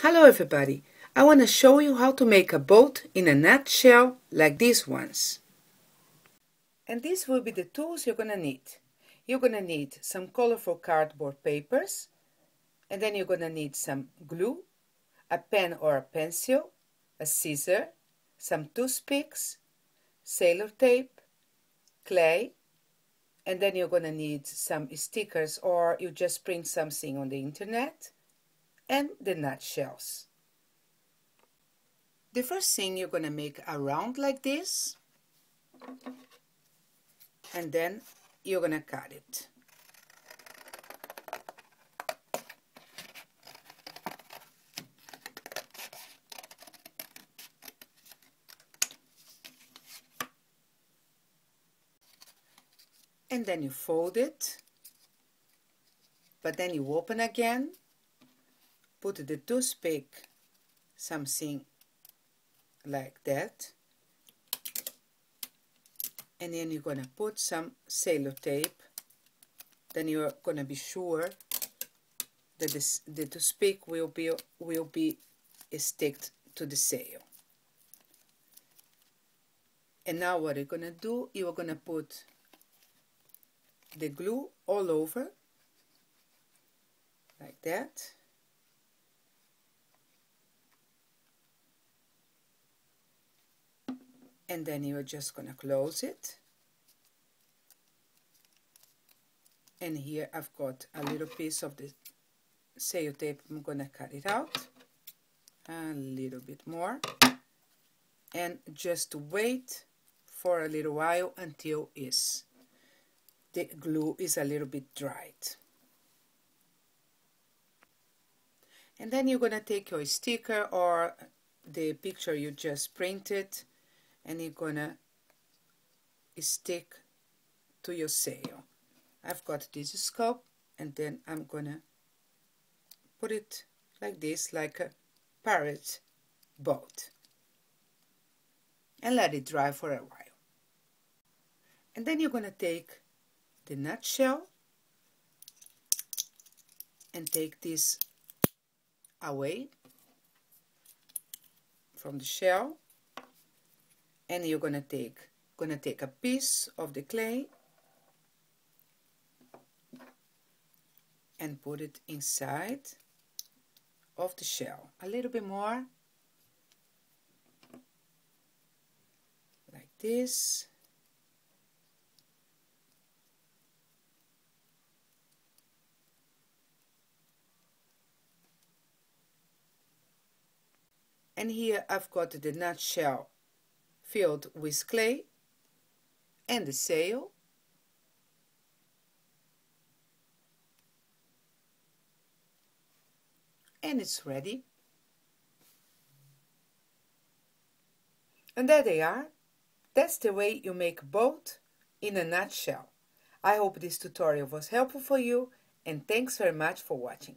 Hello everybody! I want to show you how to make a boat in a nutshell like these ones. And these will be the tools you're going to need. You're going to need some colorful cardboard papers and then you're going to need some glue, a pen or a pencil, a scissor, some toothpicks, sailor tape, clay, and then you're going to need some stickers or you just print something on the internet and the nutshells. The first thing you're going to make a round like this and then you're going to cut it. and then you fold it but then you open again put the toothpick something like that. And then you're gonna put some cello tape then you're gonna be sure that this, the toothpick will be will be sticked to the sail and now what you're gonna do you're gonna put the glue all over like that and then you're just gonna close it and here I've got a little piece of the tape. I'm gonna cut it out a little bit more and just wait for a little while until it's the glue is a little bit dried. And then you're going to take your sticker or the picture you just printed and you're to stick to your sail. I've got this scope and then I'm to put it like this, like a parrot boat. And let it dry for a while. And then you're to take the nutshell and take this away from the shell and you're gonna take gonna take a piece of the clay and put it inside of the shell. A little bit more. Like this. And here I've got the nutshell filled with clay and the sail. And it's ready. And there they are. That's the way you make a boat in a nutshell. I hope this tutorial was helpful for you and thanks very much for watching